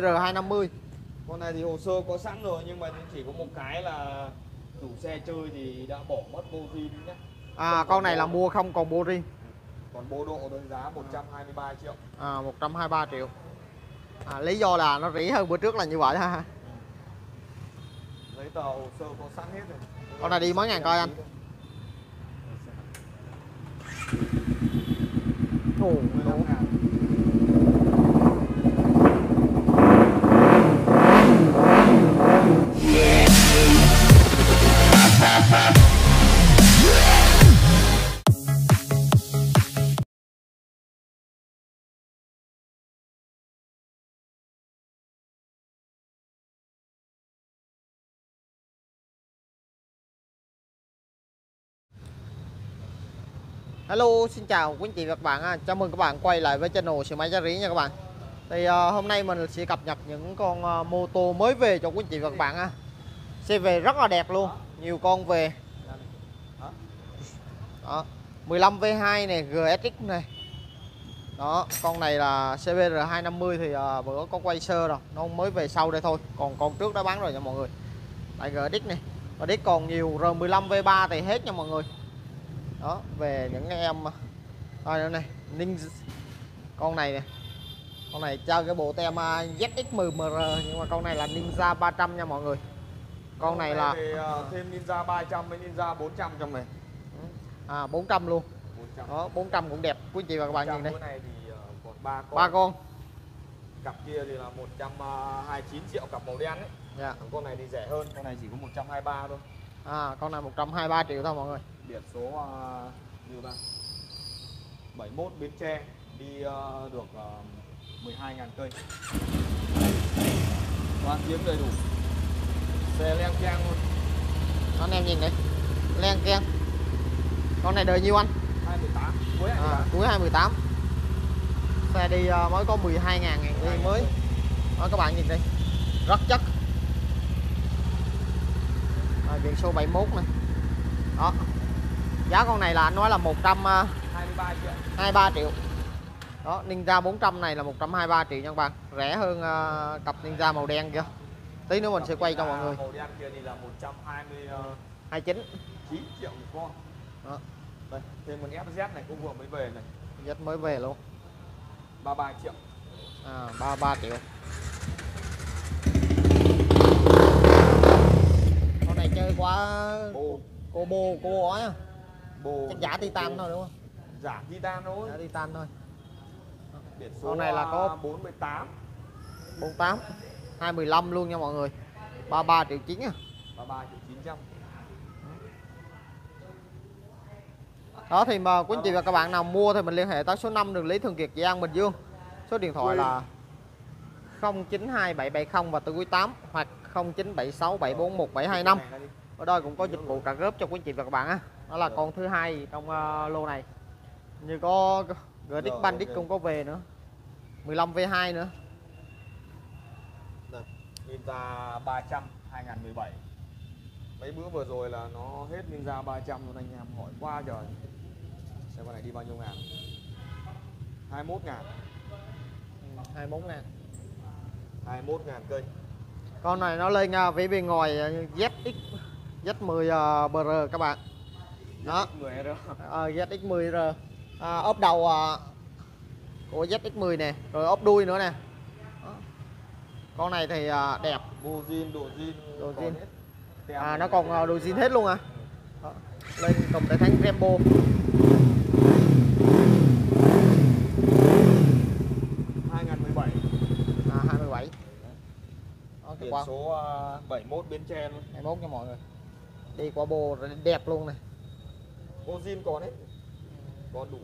CVR 250 con này thì hồ sơ có sẵn rồi nhưng mà chỉ có một cái là chủ xe chơi thì đã bỏ mất bô zin nhé à con này là mua không còn bô riêng còn bộ độ thôi giá 123 triệu. À 123 triệu. À, lý do là nó rỉ hơn bữa trước là như vậy ha. Giấy tờ hồ sơ có sẵn hết rồi. Con này đi mấy ngàn coi anh? Ồ, Hello, xin chào quý anh chị và các bạn ha. Chào mừng các bạn quay lại với channel Xe Máy Giá Rí nha các bạn. Thì uh, hôm nay mình sẽ cập nhật những con uh, mô tô mới về cho quý anh chị và các bạn ha. Xe về rất là đẹp luôn Nhiều con về. Đó 15 V2 này, GSX này Đó, con này là CBR 250 thì uh, bữa có quay sơ rồi Nó mới về sau đây thôi. Còn con trước đã bán rồi nha mọi người. Tại GSX này GSX còn nhiều R15 V3 thì hết nha mọi người đó về những em coi nữa này ninh con này nè. Con này cho cái bộ tem à, ZX10MR nhưng mà con này là Ninja 300 nha mọi người. Con này là thì, uh, thêm Ninja 300 với Ninja 400 trong này. À 400 luôn. 400 đó 400 cũng đẹp. Quý chị và các bạn nhìn đây. này thì còn ba con. Ba con. Cặp kia thì là 129 triệu cặp màu đen ấy. Dạ. Con này thì rẻ hơn. Con này chỉ có 123 thôi à con này 123 triệu thôi mọi người. Biển số uh, như ba 71 Bến Tre đi uh, được uh, 12.000 cây. Toàn kiếm đầy đủ. Xe len keng luôn. Anh em nhìn đây len keng. Con này đời nhiêu anh? 218 cuối à, 28 cuối 2018 xe đi uh, mới có 12 ngàn cây mới. đó các bạn nhìn đây. Rất chất à, biển số 71 này đó. Giá con này là anh nói là 123 23 triệu triệu. Đó Ninja 400 này là 123 triệu nha các bạn. Rẻ hơn uh, cặp Ninja màu đen kia tí nữa mình sẽ quay cho mọi người. màu đen kia thì là 129 29 triệu một con. Đó. Đây thêm con FZ này cũng vừa mới về này. Rất mới về luôn. 33 triệu. À, 33 triệu con này chơi quá. Bồ. Cô bô cô ói à bồ. Chắc giả titan thôi đúng không? Giả titan thôi. Giả titan thôi. Biển số Con này là có 48 48 215 luôn nha mọi người. 33 triệu 9 à 33 triệu 900 đó thì mà quý anh chị và các bạn nào mua thì mình liên hệ tới số 5 đường Lý Thường Kiệt Giang Bình Dương. Số điện thoại là 092770 và tư quý 8 hoặc 0976741725 ở đây cũng có dịch vụ trả góp cho quý anh chị và các bạn á. Đó là con thứ hai trong uh, lô này. Như có GTX Bandit ok. cũng có về nữa. 15 V2 nữa. Đây, Ninja 300 2017 Mấy bữa vừa rồi là nó hết Ninja 300 luôn anh em. Hỏi qua trời. Xem con này đi bao nhiêu ngàn? 21 ngàn. 21 ngàn 21 ngàn cây. Con này nó lên uh, vĩ bên ngoài ZX Z10 uh, BR các bạn. Đó. Người đó Ờ, ZX10R à, ốp đầu à, của ZX10 nè rồi ốp đuôi nữa nè. Đó. con này thì à, đẹp. Bộ zin, độ zin còn zin. à, nó còn à, đồ zin hết luôn à. Đó. lên cùng tại thắng Rambo 2017 à, 27 Qua. số à, 71 Bến Tre luôn. 21 nha mọi người. Đi qua bồ đẹp luôn này. Bộ zin còn hết Còn đủ.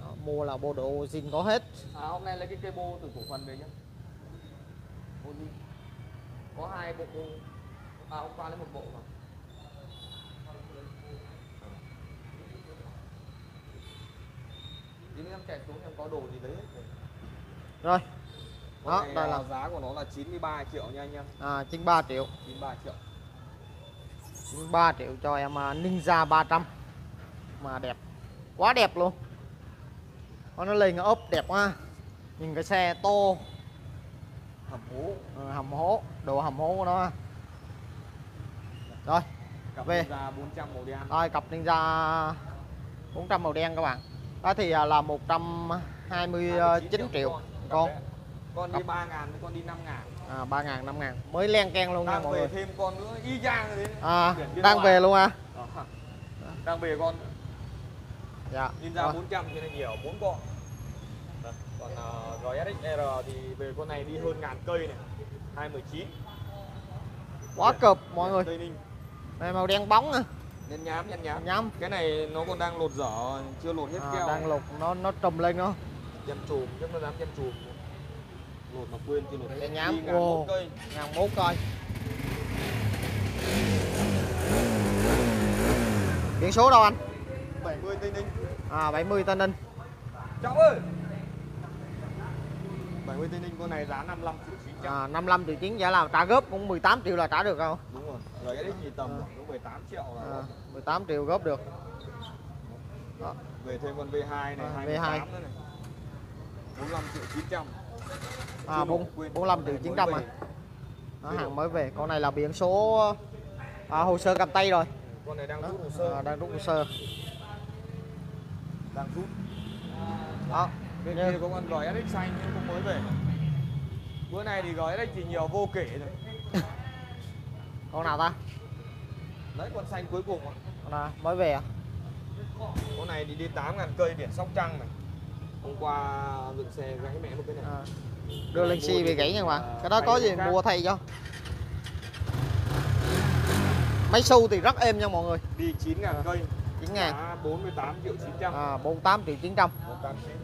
Đó, mua là bộ đồ zin có hết. À hôm nay lấy cái cây bô từ cổ phần về nhá. Bô zin Có hai bộ bô. À hôm qua lấy một bộ mà. Tí nữa em chạy xuống em có đồ gì lấy hết rồi. Đó này, đây là giá của nó là 93 triệu nha anh em. À, 93 triệu. 93 triệu. 3 triệu cho em à, Ninja 300 mà đẹp. Quá đẹp luôn. Nó lên ốp đẹp quá. Nhìn cái xe to. Hầm hố. Ờ, hầm hố. Đồ hầm hố của nó. Rồi cặp Về. ra 400 màu đen. Rồi cặp Ninja 400 màu đen các bạn. Đó thì à, là 129 triệu con. con. Con đi 3 ngàn con đi 5 ngàn. À, 3 ngàn 5 ngàn. Mới len ken luôn nha đang mọi về người. thêm con nữa y chang rồi đấy. À, đang về luôn à? Đó. đang về con. Dạ Ninja Rồi. 400 cho nên nhiều 4 con. Đó. còn uh, RSXR thì về con này đi hơn ngàn cây này 219 quá cực mọi người. Tây Ninh. Này màu đen bóng à. Nhăn nhám nhăn nhám. Nhắm cái này nó còn đang lột dở chưa lột hết à, keo. đang lục nó nó trùm lên nó chăm chùm chắc nó dám chăm chùm lột mà quên chưa lột. Nhăn nhám. Ồ. một cây. Ngàn mốt coi. Biển số đâu anh? 70 Tây Ninh. À 70 Tây Ninh. Trọng ơi. 70 Tây Ninh con này giá 55 triệu 900 à, 55 triệu chín giá là trả góp cũng 18 triệu là trả được không? Đúng rồi. Rồi cái đấy thì tầm À. cũng 18 triệu là à, 18 triệu góp được. Đó. về thêm con V2 này À, 28 nữa này. 45 triệu 900 à, Chưa bốn- đủ, quên. 45 triệu Này 900 mới à. Đó, hàng mới về. Con này là biển số à, hồ sơ cầm tay rồi. Con này đang rút hồ sơ. À, đang rút hồ sơ. Đang rút. Đó. Bên Như- kia có con GSX xanh nhưng cũng mới về. Bữa nay thì GSX thì nhiều vô kể rồi con nào ta? Đấy con xanh cuối cùng ạ. con nào? Mới về à? Con này thì đi 8 ngàn cây biển Sóc Trăng này. Hôm qua dựng xe gãy mẹ một cái này. À. đưa lên xi bị gãy nha các bạn. À, cái đó có gì mua thay cho. Máy xu thì rất êm nha mọi người. Đi 9 ngàn cây. 9 ngàn. Giá 48 triệu 900 à, 48 triệu 900 48 triệu.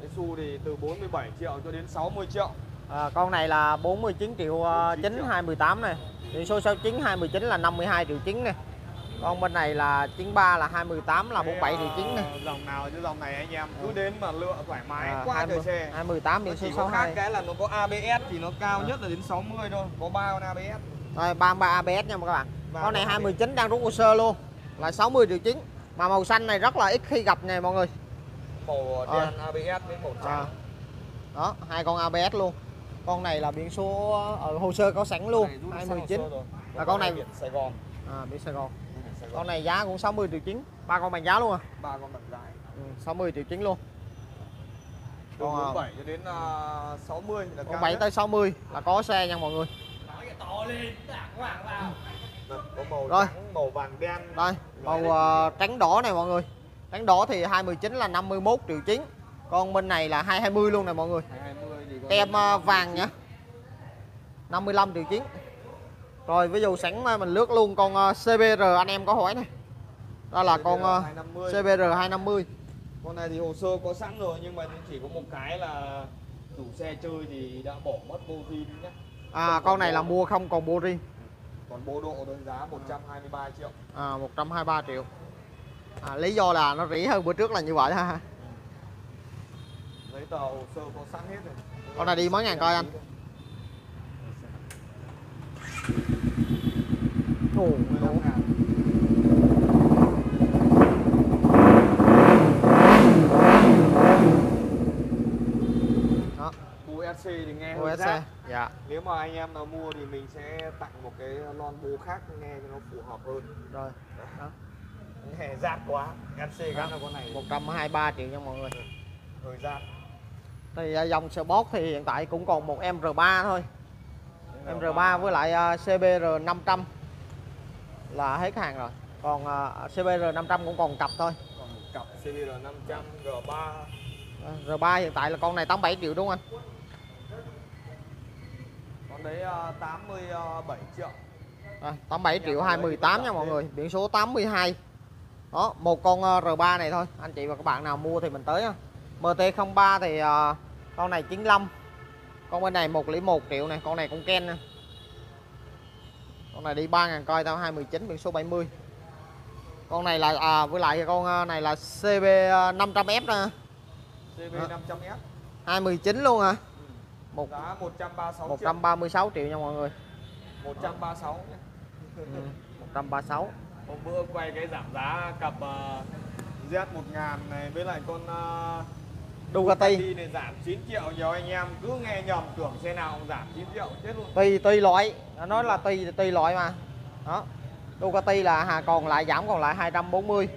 Cái xu thì từ 47 triệu cho đến 60 triệu. À, con này là 49 triệu uh, 49 9 triệu. 218 này. Biển số 69 219 là 52 triệu 9 này con bên này là 93 là 218 là 47 triệu 9 này ờ, dòng nào chứ dòng này anh em cứ đến mà lựa thoải mái à, qua 20, trời xe. 218 nó biển số chỉ có khác 62 cái là nó có ABS thì nó cao À. nhất là đến 60 thôi có ba con ABS rồi 33 ABS nha các bạn. Con này con 219 đang rút hồ sơ luôn là 60 triệu 9 mà màu xanh này rất là ít khi gặp nè mọi người. Màu Ờ. đen ABS với màu à. trắng đó hai con ABS luôn. Con này là biển số ở hồ sơ có sẵn luôn Con này rút được 219 xong hồ sơ rồi. Là con này- biển Sài Gòn. À, biển Sài Gòn con này giá cũng 60 triệu 9 ba con bằng giá luôn à? Ba con bằng lái ừ, 60 triệu 9 luôn. Từ Con, à, 47 cho đến à, 60 là con cao 7 nhất. tới 60 là có xe nha mọi người. Đây, có màu Rồi. trắng màu vàng đen. Đây màu ờ, trắng đỏ này mọi người. Trắng đỏ thì 219 là 51 triệu 9 con bên này là 220 luôn này mọi người. 220 thì có tem 55 vàng nhá. 55 triệu 9 rồi ví dụ sẵn ờ, mình lướt luôn con ờ, CBR anh em có hỏi này. Đó là con ờ, 250. CBR 250 con này thì hồ sơ có sẵn rồi nhưng mà chỉ có một cái là chủ xe chơi thì đã bỏ mất bô zin nhé à con này là mua không còn bô riêng. Còn bộ độ đơn giá 123 triệu. À, 123 triệu. À, lý do là nó rỉ hơn bữa trước là như vậy ha. Giấy tờ hồ sơ có sẵn hết rồi. Con này đi mấy ngàn coi anh? Ồ, 15 ngàn đó. USC thì nghe hơi OSC rác. dạ. Nếu mà anh em nào mua thì mình sẽ tặng một cái lon bố khác nghe cho nó phù hợp hơn. Rồi. Đó. nghe rác quá. USC gắn vào con này. 123 triệu nha mọi người. Hơi rác. Thì à, dòng Sport thì hiện tại cũng còn một MR3 thôi. MR3 với lại à, CBR 500 là hết hàng rồi. Còn à, CBR 500 cũng còn cặp thôi. Còn một cặp CBR 500 G3 À, R3 hiện tại là con này 87 triệu đúng không anh? Con đấy à, 87 triệu. Rồi, 87 triệu 218 nha mọi người biển số 82 đó một con ờ, R3 này thôi. Anh chị và các bạn nào mua thì mình tới á. MT03 thì ờ, con này 95 con bên này 101 triệu này con này cũng Ken nè con này đi 3.000 coi tao 219 biển số 70 con này là à, với lại con ờ, này là CB 500F nè. CB Đó. 500S 219 luôn à một giá 136 triệu. 136 triệu nha mọi người. 136 nhé ừ, 136 Hôm bữa quay cái giảm giá cặp uh, Z1000 này với lại con uh, Ducati này giảm 9 triệu nhiều anh em cứ nghe nhầm tưởng xe nào cũng giảm 9 triệu chết luôn. Tùy tùy loại. Nó nói là tùy tùy loại mà. Đó. Ducati là hà còn lại giảm còn lại 240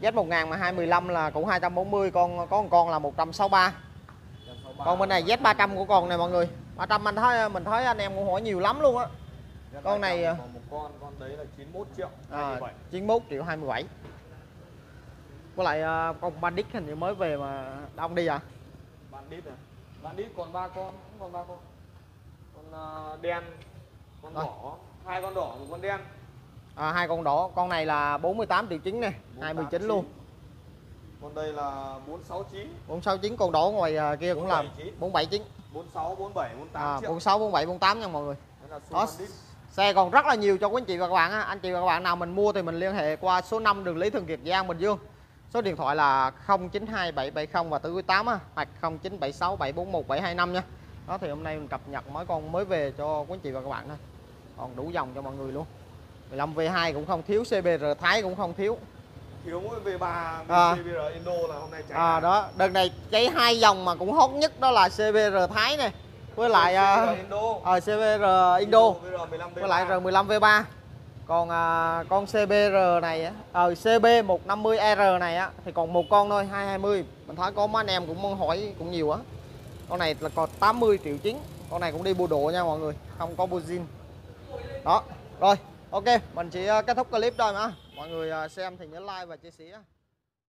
Z1000 mà 215 là cũng 240 con có một con là 163 còn bên này Z300 của con này mọi người. 300 anh thấy mình thấy anh em cũng hỏi nhiều lắm luôn á. Con này, à, một con con đấy là 91 triệu à, 27 91 triệu 27 với lại à, con Bandit hình như mới về mà đông đi à? Bandit này Bandit còn ba con cũng còn ba con. Con à, đen con Rồi. đỏ hai con đỏ một con đen. À, hai con đỏ. Con này là 48 triệu chín nè 29 luôn. còn đây là 469 469 con đỏ ngoài à, kia cũng là 479 479 46 47 48 à, triệu. 46 47 48 nha mọi người. Đó, xe còn rất là nhiều cho quý anh chị và các bạn á. anh chị và các bạn nào mình mua thì mình liên hệ qua số 5 đường Lý Thường Kiệt Giang Bình Dương số điện thoại là 092770 và tứ 8 á, hoặc 0976741725 nha. Đó thì hôm nay mình cập nhật mấy con mới về cho quý anh chị và các bạn thôi. Còn đủ dòng cho mọi người luôn. 15 V2 cũng không thiếu CBR Thái cũng không thiếu. Thiếu mỗi V3 À. CBR Indo là hôm nay cháy à, đó đợt này cháy hai dòng mà cũng hot nhất đó là CBR Thái này với lại CBR à, Indo. CBR Indo. CBR 15 với lại R15 V3 còn à, con CBR này á ờ CB150R này á thì còn một con thôi 220 mình thấy có mấy anh em cũng muốn hỏi cũng nhiều á. Con này là còn 80 triệu chín con này cũng đi bù độ nha mọi người không có bù đó rồi ok mình chỉ à, kết thúc clip thôi mà. Mọi người à, xem thì nhớ like và chia sẻ